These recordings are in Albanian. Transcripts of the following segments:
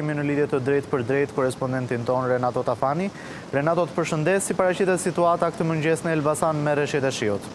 Kemi në lidhje të drejtpërdrejtë korrespondentin tonë Renato Tafani. Renato, të përshëndes, si paraqitet situata këtë mëngjes në Elbasan me reshjet e shiut?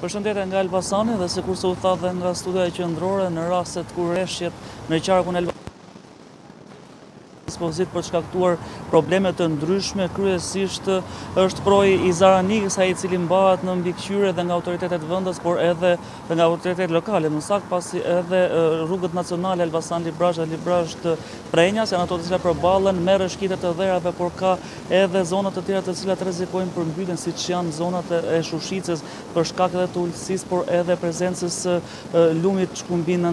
Përshëndetje nga Elbasani dhe sikurse u tha dhe nga studioja qendrore në rastet kur reshjet në qarkun Elbasan Ekspozit për të shkaktuar probleme të ndryshme, kryesisht është përroi i Zaranikës ai i cili mbahet në mbikëqyrje dhe nga autoritetet vendëse, por edhe dhe nga autoritetet lokale. Më së paku pasi edhe rrugët nacionale Elbasan Librazhd dhe Librazhd Prrenjas janë ato të cilat përbalen me rrëshqitje të dherave, por ka edhe zona të tjera të cilat rrezikojnë përmbytjen, siç janë zonat e Shushicës për shkak edhe të ulësisë, por edhe prezencës së lumit Shkumbin,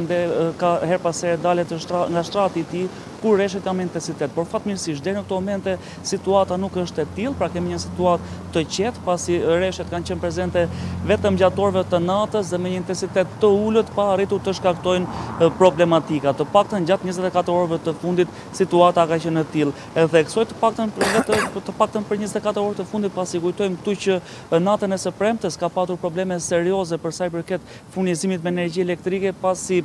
ka herë pas here dalje nga shtrati i tij, Kur reshjet janë me intensitet, por fatmirësisht deri në këto momente situata nuk është e tillë, pra kemi një situatë të qetë, pasi reshjet kanë qenë prezente vetëm gjatë orëve të natës dhe me një intensitet të ulët pa arritur të shkaktojnë problematika. Të paktën gjatë njëzet e katër orëve të fundit situata ka qenë e tillë. E theksoj të paktën për njëzet e katër orët e fundit, pasi kujtojmë këtu që natën e së premtes ka patur probleme serioze për sa i përket furnizimit me energji elektrike, pasi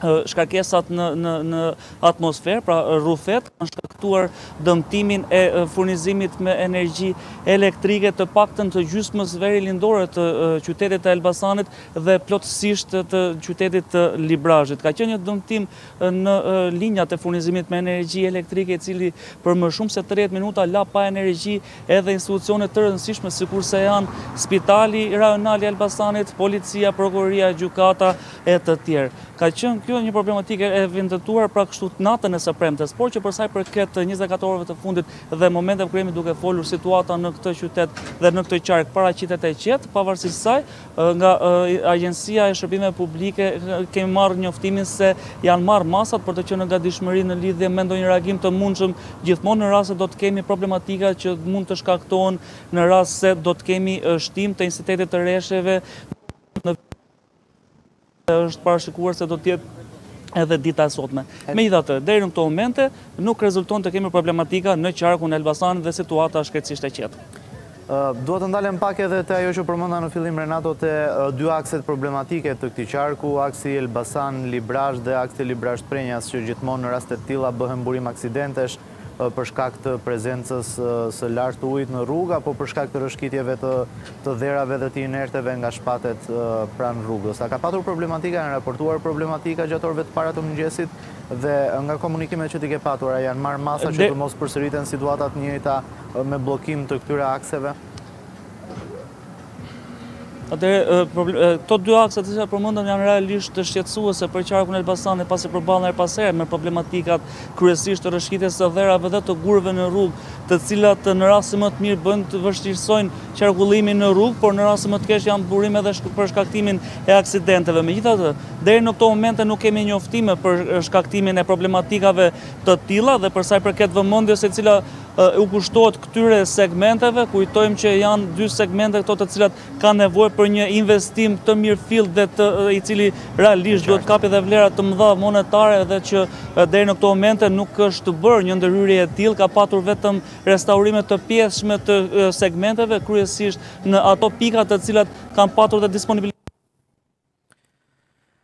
shkarkesat në atmosferë, pra rrufet, kanë shkaktuar dëmtimin e furnizimit me energji elektrike të paktën të gjysmës verilindore të qytetit të Elbasanit dhe plotësisht të qytetit të Librazhdit. Ka qenë një dëmtim në linjat e furnizimit me energji elektrike, i cili për më shumë se 30 minuta la pa energji Edhe institucione të rëndësishme sikurse janë Spitali Rajonal i Elbasanit, Policia, Prokuroria, Gjykata e të tjerë. Ka qenë kjo një problematikë e evidentuar pra kështu natën e së premtes, por që për sa i përket njëzet e katër orëve të fundit dhe momenteve kur jemi duke folur situata në këtë qytet dhe në këtë qark paraqitet e qetë, pavarësisht saj, Nga Agjencia e Shërbimeve Publike kemi marrë njoftimin se janë marrë masat për të qenë në gatishmëri në lidhje me ndonjë reagim të mundshëm gjithmonë në rast se do të kemi problematika që mund të shkaktohen në rast se do të kemi shtim të intensitetit të reshjeve në Është parashikuar se do të jetë edhe dita e sotme. Megjithatë, deri në këto momente, nuk rezulton të kemi problematika në qarkun Elbasan dhe situata është krejtësisht e qetë. Dua të ndalem pak edhe te ajo që përmenda në fillim Renato te dy akset problematike të këtij qarku, aksi Elbasan, Librazhd dhe aksi Librazhd Prrenjas që gjithmonë në raste të tilla bëhen burim aksidentesh, për shkak të prezencës së lartë të ujit në rrugë apo për shkak të rrëshkitjeve të dherave dhe të inerteve nga shpatet pranë rrugës. A ka patur problematika, janë raportuar problematika gjatë orëve të para të mëngjesit dhe nga komunikimet që ti ke patur, a janë marrë masa që të mos përsëriten situata të njëjta me bllokim të këtyre akseve? Këto dy akse që përmendëm janë realisht të shqetësuese për qarkun e Elbasanit pasi përballen herë pas here me problematikat kryesisht të rrëshqitjes së dherave dhe të gurëve në rrugë të cilat në rastin më të mirë bëjnë të vështirësojnë qarkullimin në rrugë por në rastin më të keq janë burime dhe për shkaktimin e aksidenteve megjithatë deri në këto momente nuk kemi njoftime për shkaktimin e problematikave të tilla dhe për sa i përket vëmendjes e cila U kushtohet këtyre segmenteve, kujtojmë që janë dy segmente këto të cilat kanë nevojë për një investim të mirëfilltë dhe të i cili realisht duhet të kapë dhe vlera të mëdha monetare dhe që deri në këto momente nuk është bërë një ndërhyrje e tillë, ka patur vetëm restaurime të pjesshme të segmenteve kryesisht në ato pika të cilat kanë patur dhe disponibilitet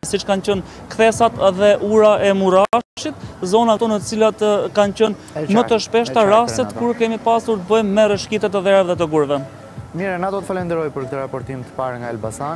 siç kanë qenë kthesat dhe ura e Murrashit, zona këto në të cilat kanë qenë më të shpeshta rastet kur kemi pasur të bëjmë me rrëshqitje të dherave dhe të gurëve. Mire, Nardo të falenderoj për këtë raportim të parë nga Elbasan.